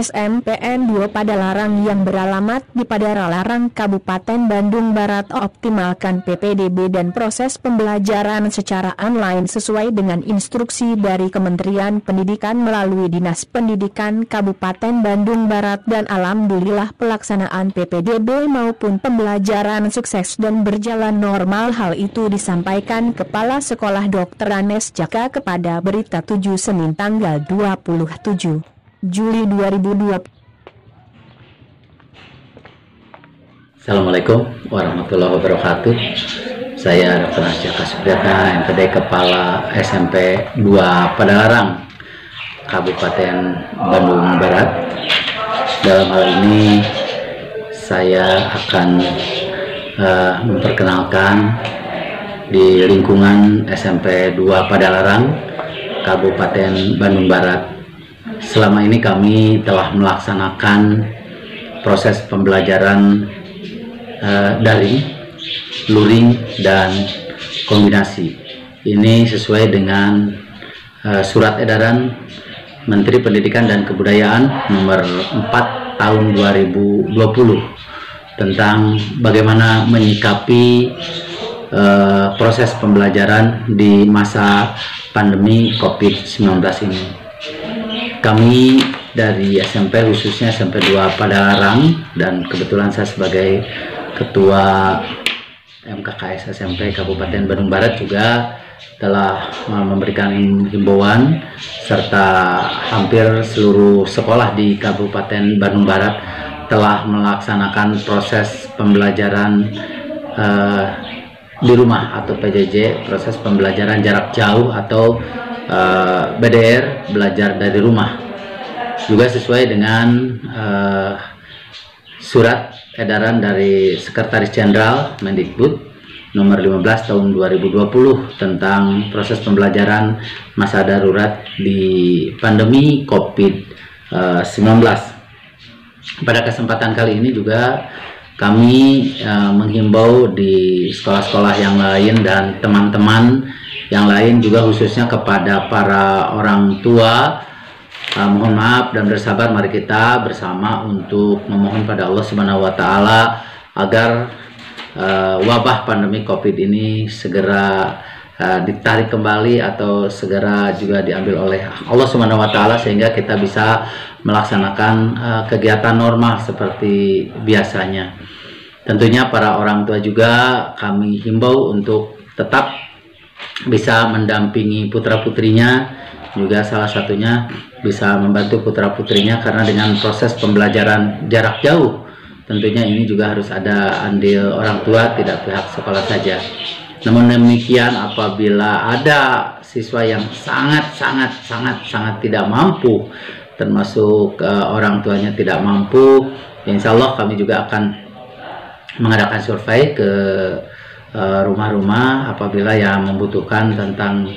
SMPN 2 Padalarang yang beralamat di Padalarang, Kabupaten Bandung Barat optimalkan PPDB dan proses pembelajaran secara online sesuai dengan instruksi dari Kementerian Pendidikan melalui Dinas Pendidikan Kabupaten Bandung Barat dan Alhamdulillah pelaksanaan PPDB maupun pembelajaran sukses dan berjalan normal hal itu disampaikan Kepala Sekolah Dr. Anes Jaka kepada Berita 7 Senin tanggal 27 Juli 2020. Assalamualaikum warahmatullahi wabarakatuh. Saya Dr. Asyaka Supriyatna, MPD Kepala SMP 2 Padalarang, Kabupaten Bandung Barat. Dalam hal ini saya akan uh, memperkenalkan di lingkungan SMP 2 Padalarang, Kabupaten Bandung Barat selama ini kami telah melaksanakan proses pembelajaran uh, daring, luring, dan kombinasi. Ini sesuai dengan uh, surat edaran Menteri Pendidikan dan Kebudayaan nomor 4 tahun 2020 tentang bagaimana menyikapi uh, proses pembelajaran di masa pandemi COVID-19 ini kami dari SMP khususnya SMP 2 Padalarang dan kebetulan saya sebagai ketua MKKS SMP Kabupaten Bandung Barat juga telah memberikan himbauan serta hampir seluruh sekolah di Kabupaten Bandung Barat telah melaksanakan proses pembelajaran uh, di rumah atau PJJ proses pembelajaran jarak jauh atau eh, BDR belajar dari rumah juga sesuai dengan uh, surat edaran dari Sekretaris Jenderal Mendikbud nomor 15 tahun 2020 tentang proses pembelajaran masa darurat di pandemi COVID-19. Pada kesempatan kali ini juga kami menghimbau di sekolah-sekolah yang lain dan teman-teman yang lain juga khususnya kepada para orang tua uh, mohon maaf dan bersabar mari kita bersama untuk memohon pada Allah Subhanahu wa taala agar uh, wabah pandemi Covid ini segera uh, ditarik kembali atau segera juga diambil oleh Allah Subhanahu wa taala sehingga kita bisa melaksanakan uh, kegiatan normal seperti biasanya. Tentunya para orang tua juga kami himbau untuk tetap bisa mendampingi putra putrinya juga salah satunya bisa membantu putra putrinya karena dengan proses pembelajaran jarak jauh tentunya ini juga harus ada andil orang tua tidak pihak sekolah saja. Namun demikian apabila ada siswa yang sangat sangat sangat sangat tidak mampu termasuk uh, orang tuanya tidak mampu ya insya Allah kami juga akan mengadakan survei ke rumah-rumah apabila yang membutuhkan tentang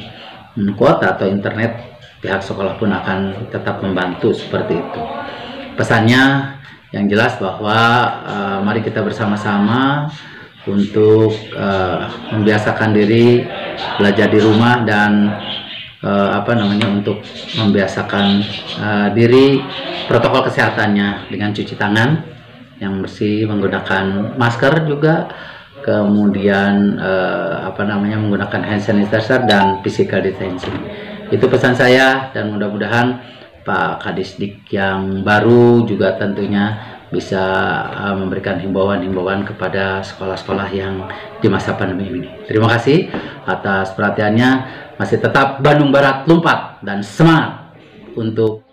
hmm, kuota atau internet pihak sekolah pun akan tetap membantu seperti itu. Pesannya yang jelas bahwa uh, mari kita bersama-sama untuk uh, membiasakan diri belajar di rumah dan uh, apa namanya untuk membiasakan uh, diri protokol kesehatannya dengan cuci tangan yang bersih menggunakan masker juga kemudian uh, apa namanya menggunakan hand sanitizer dan physical distancing. Itu pesan saya dan mudah-mudahan Pak Kadisdik yang baru juga tentunya bisa uh, memberikan himbauan-himbauan kepada sekolah-sekolah yang di masa pandemi ini. Terima kasih atas perhatiannya. Masih tetap Bandung Barat lompat dan semangat untuk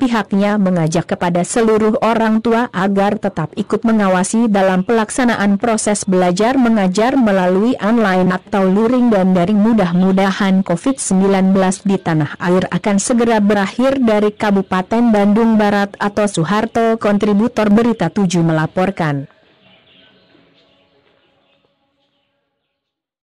Pihaknya mengajak kepada seluruh orang tua agar tetap ikut mengawasi dalam pelaksanaan proses belajar mengajar melalui online atau luring dan daring mudah-mudahan COVID-19 di tanah air akan segera berakhir dari Kabupaten Bandung Barat atau Soeharto kontributor Berita 7 melaporkan.